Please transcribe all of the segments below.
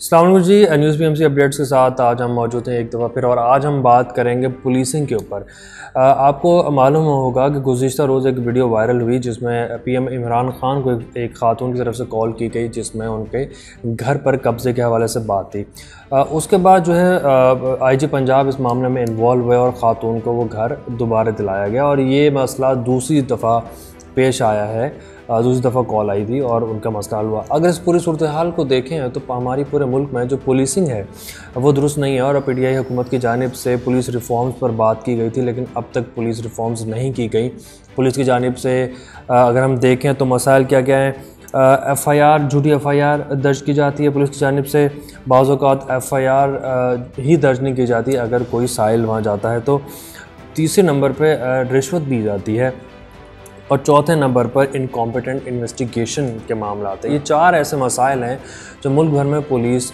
अल्लाम जी, news P M C updates के साथ आज हम मौजूद हैं एक दफ़ा फिर और आज हम बात करेंगे पुलिसिंग के ऊपर। आपको मालूम होगा कि गुज्त रोज़ एक वीडियो वायरल हुई जिसमें पी एम इमरान ख़ान को एक ख़ातून की तरफ़ से कॉल की गई जिसमें उनके घर पर कब्ज़े के हवाले से बात थी उसके बाद जो है आई जी पंजाब इस मामले में इन्वॉल्व हुए और ख़ातून को वो घर दोबारा दिलाया गया और ये मसला दूसरी दफ़ा पेश आया है। दूसरी दफ़ा कॉल आई थी और उनका मसला हुआ। अगर इस पूरी सूरत हाल को देखें तो हमारी पूरे मुल्क में जो पुलिसिंग है, वो दुरुस्त नहीं है और टी आई हुकूमत की जानब से पुलिस रिफॉर्म्स पर बात की गई थी, लेकिन अब तक पुलिस रिफॉर्म्स नहीं की गई। पुलिस की जानब से अगर हम देखें तो मसाइल क्या क्या हैं? एफ़ आई आर झूठी एफ़ आई आर दर्ज की जाती है पुलिस की जानब से। बाज़ात एफ़ आई आर ही दर्ज नहीं की जाती। अगर कोई साइल वहाँ जाता है तो तीसरे नंबर पर रिश्वत दी जाती है। और चौथे नंबर पर इनकॉम्पिटेंट इन्वेस्टिगेशन के मामला आते हैं। ये चार ऐसे मसाइल हैं जो मुल्क भर में पुलिस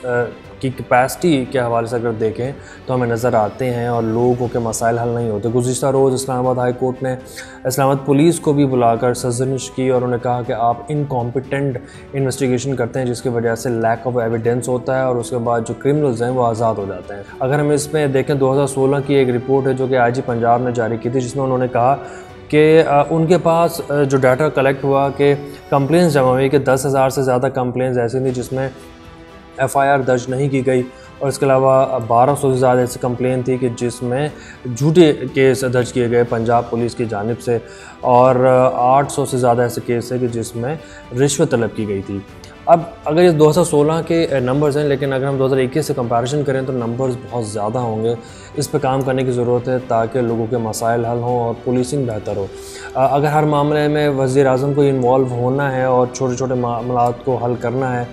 की कैपेसिटी के हवाले से अगर देखें तो हमें नज़र आते हैं और लोगों के मसाइल हल नहीं होते। गुज्त रोज़ इस्लामाबाद हाई कोर्ट ने इस्लामाबाद पुलिस को भी बुलाकर सजनिश की और उन्होंने कहा कि आप इनकॉम्पिटेंट इन्वेस्टिगेशन करते हैं, जिसकी वजह से लैक ऑफ़ एविडेंस होता है और उसके बाद जो क्रिमिनल्स हैं वो आज़ाद हो जाते हैं। अगर हम इसमें देखें, दो हज़ार सोलह की एक रिपोर्ट है जो कि आई पंजाब ने जारी की थी, जिसमें उन्होंने कहा कि उनके पास जो डाटा कलेक्ट हुआ कि कंप्लेंट्स जमा हुई कि दस हज़ार से ज़्यादा कंप्लेंट्स ऐसी थी जिसमें एफ़आईआर दर्ज नहीं की गई और इसके अलावा बारह सौ से ज़्यादा ऐसी कंप्लेन थी कि जिसमें झूठे केस दर्ज किए गए पंजाब पुलिस की जानब से और आठ सौ से ज़्यादा ऐसे केस थे कि जिसमें रिश्वत तलब की गई थी। अब अगर ये 2016 के नंबर्स हैं, लेकिन अगर हम 2021 से कंपैरिजन करें तो नंबर्स बहुत ज़्यादा होंगे। इस पर काम करने की ज़रूरत है ताकि लोगों के मसाइल हल हों और पुलिसिंग बेहतर हो। अगर हर मामले में वज़ी अजम को इन्वॉल्व होना है और छोटे छोटे मामला को हल करना है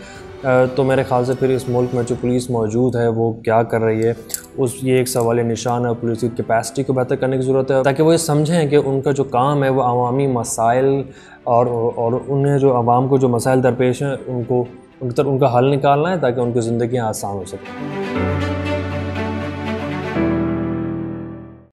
तो मेरे ख्याल से फिर इस मुल्क में जो पुलिस मौजूद है, वो क्या कर रही है? उस, ये एक सवाल निशान है, पुलिस की कैपेसिटी को बेहतर करने की ज़रूरत है। ताकि वो ये समझें कि उनका जो काम है, वो अवामी मसाइल और और उन्हें जो आवाम को जो मसाइल दरपेश हैं, उनको, उनकी हल निकालना है, ताकि उनकी ज़िंदगी आसान हो सके।